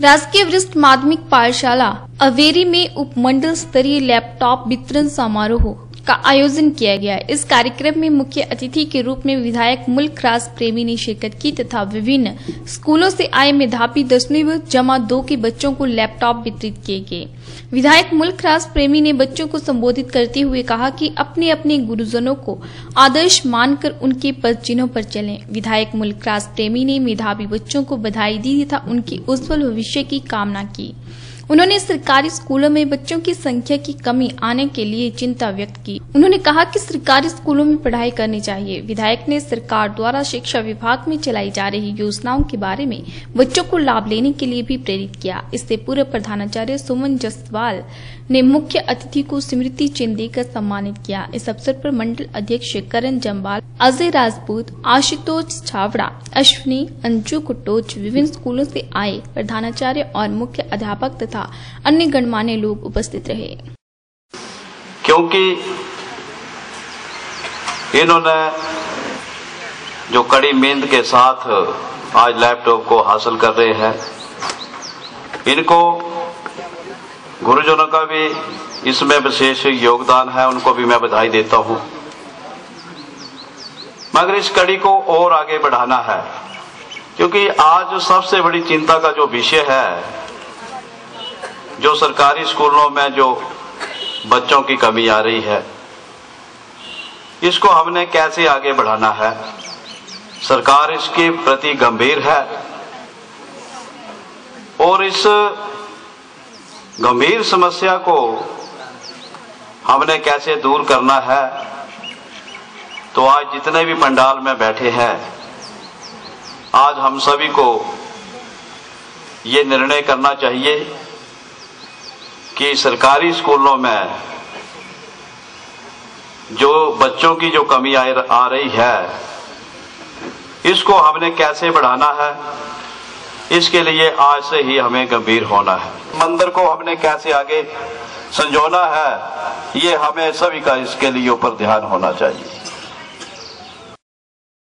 राजकीय वरिष्ठ माध्यमिक पाठशाला अवेरी में उपमंडल स्तरीय लैपटॉप वितरण समारोह। का आयोजन किया गया। इस कार्यक्रम में मुख्य अतिथि के रूप में विधायक मुल्क राज प्रेमी ने शिरकत की तथा विभिन्न स्कूलों से आए मेधावी दसवीं व जमा दो के बच्चों को लैपटॉप वितरित किए गए। विधायक मुल्क राज प्रेमी ने बच्चों को संबोधित करते हुए कहा कि अपने अपने गुरुजनों को आदर्श मानकर उनके पद चिन्हों पर चले। विधायक मुल्क प्रेमी ने मेधावी बच्चों को बधाई दी तथा उनके उज्जवल भविष्य की कामना की। उन्होंने सरकारी स्कूलों में बच्चों की संख्या की कमी आने के लिए चिंता व्यक्त की। उन्होंने कहा कि सरकारी स्कूलों में पढ़ाई करनी चाहिए। विधायक ने सरकार द्वारा शिक्षा विभाग में चलाई जा रही योजनाओं के बारे में बच्चों को लाभ लेने के लिए भी प्रेरित किया। इससे पूर्व प्रधानाचार्य सुमन जसवाल ने मुख्य अतिथि को स्मृति चिन्ह देकर सम्मानित किया। इस अवसर पर मंडल अध्यक्ष करण जम्बाल अजय राजपूत, आशुतोष छावड़ा, अश्विनी, अंजू कुटोच विभिन्न स्कूलों से आए प्रधानाचार्य और मुख्य अध्यापक तथा अन्य गणमान्य लोग उपस्थित रहे। क्योंकि इन्होंने जो कड़ी मेहनत के साथ आज लैपटॉप को हासिल कर रहे हैं, इनको गुरुजनों का भी इसमें विशेष योगदान है, उनको भी मैं बधाई देता हूँ। मगर इस कड़ी को और आगे बढ़ाना है, क्योंकि आज सबसे बड़ी चिंता का जो विषय है जो सरकारी स्कूलों में जो बच्चों की कमी आ रही है, इसको हमने कैसे आगे बढ़ाना है? सरकार इसके प्रति गंभीर है और इस गंभीर समस्या को हमने कैसे दूर करना है? तो आज जितने भी पंडाल में बैठे हैं, आज हम सभी को ये निर्णय करना चाहिए कि सरकारी स्कूलों में जो बच्चों की जो कमी आ रही है, इसको हमने कैसे बढ़ाना है? इसके लिए आज से ही हमें गंभीर होना है। मंदिर को हमने कैसे आगे संजोना है, ये हमें सभी का इसके लिए ऊपर ध्यान होना चाहिए।